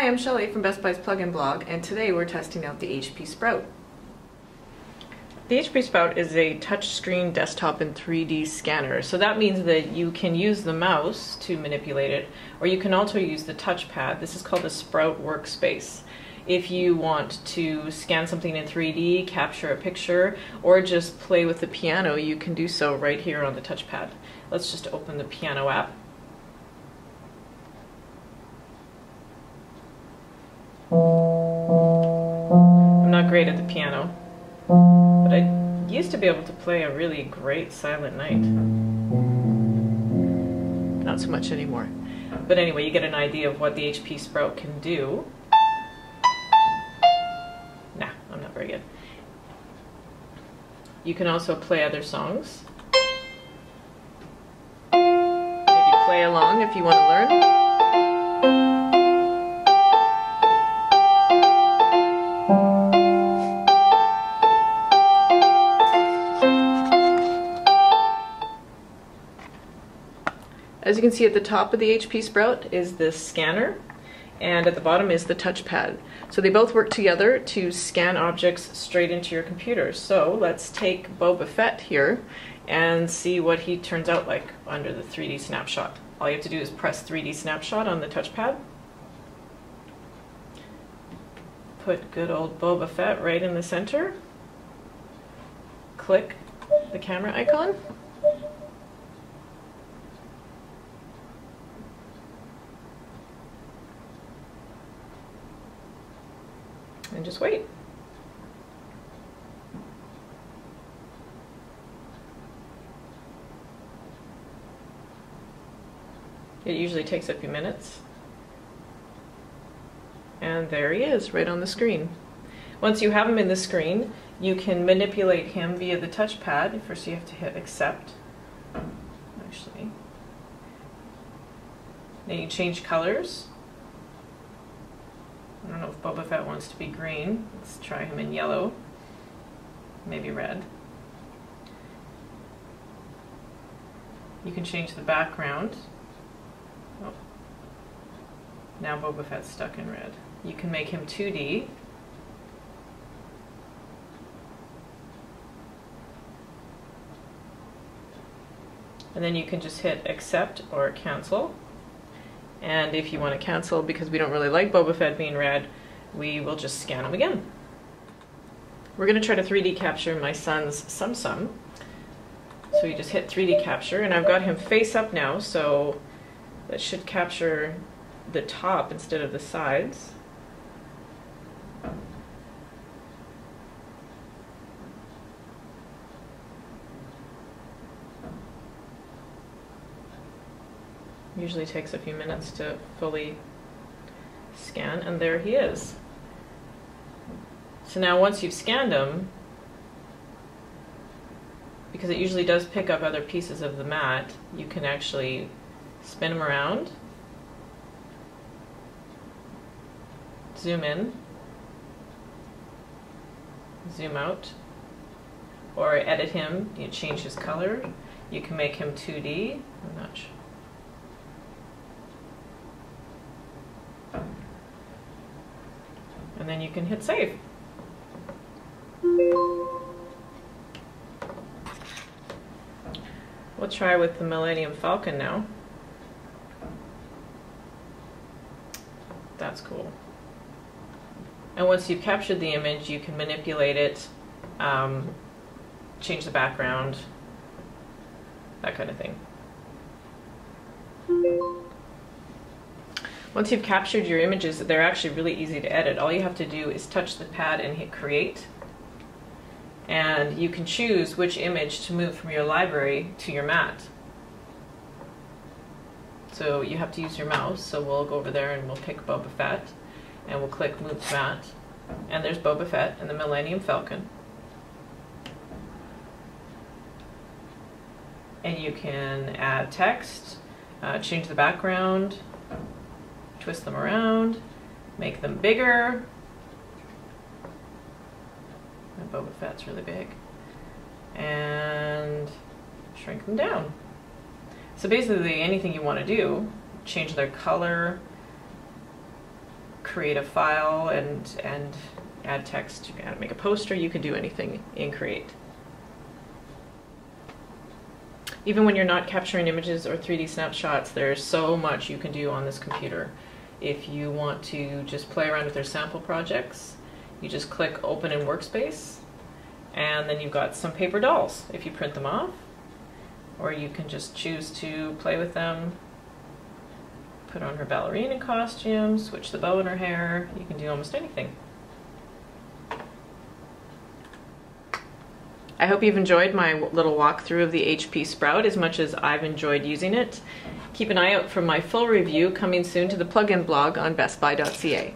Hi, I'm Shelly from Best Buy's Plugin Blog, and today we're testing out the HP Sprout. The HP Sprout is a touchscreen desktop and 3D scanner, so that means that you can use the mouse to manipulate it, or you can also use the touchpad. This is called the Sprout Workspace. If you want to scan something in 3D, capture a picture, or just play with the piano, you can do so right here on the touchpad. Let's just open the piano app. Great at the piano, but I used to be able to play a really great Silent Night. Not so much anymore. But anyway, you get an idea of what the HP Sprout can do. Nah, I'm not very good. You can also play other songs. Maybe play along if you want to learn. You can see at the top of the HP Sprout is the scanner and at the bottom is the touchpad. So they both work together to scan objects straight into your computer. So let's take Boba Fett here and see what he turns out like under the 3D snapshot. All you have to do is press 3D snapshot on the touchpad. Put good old Boba Fett right in the center. Click the camera icon. And just wait. It usually takes a few minutes. And there he is, right on the screen. Once you have him in the screen, you can manipulate him via the touchpad. First you have to hit accept, actually. Then you change colors. I don't know if Boba Fett wants to be green. Let's try him in yellow. Maybe red. You can change the background. Oh. Now Boba Fett's stuck in red. You can make him 2D. And then you can just hit accept or cancel. And if you want to cancel because we don't really like Boba Fett being red, we will just scan him again. We're going to try to 3D capture my son's Tsum. So you just hit 3D capture, and I've got him face up now, so that should capture the top instead of the sides. Usually takes a few minutes to fully scan, and there he is. So now once you've scanned him, because it usually does pick up other pieces of the mat, you can actually spin him around, zoom in, zoom out, or edit him, you change his color, you can make him 2D, I'm not sure. And then you can hit save. We'll try with the Millennium Falcon now. That's cool. And once you've captured the image, you can manipulate it, um, change the background, that kind of thing. Once you've captured your images, they're actually really easy to edit. All you have to do is touch the pad and hit create. And you can choose which image to move from your library to your mat. So you have to use your mouse, so we'll go over there and we'll pick Boba Fett, and we'll click Move to Mat. And there's Boba Fett and the Millennium Falcon. And you can add text, uh, change the background, twist them around, make them bigger. And Boba Fett's really big. And shrink them down. So basically anything you want to do, change their color, create a file and and add text. You can make a poster. You can do anything in Create. Even when you're not capturing images or 3D snapshots, there's so much you can do on this computer. If you want to just play around with their sample projects, you just click Open in Workspace, and then you've got some paper dolls if you print them off, or you can just choose to play with them, put on her ballerina costume, switch the bow in her hair, you can do almost anything. I hope you've enjoyed my little walkthrough of the HP Sprout as much as I've enjoyed using it. Keep an eye out for my full review coming soon to the plugin blog on bestbuy.ca.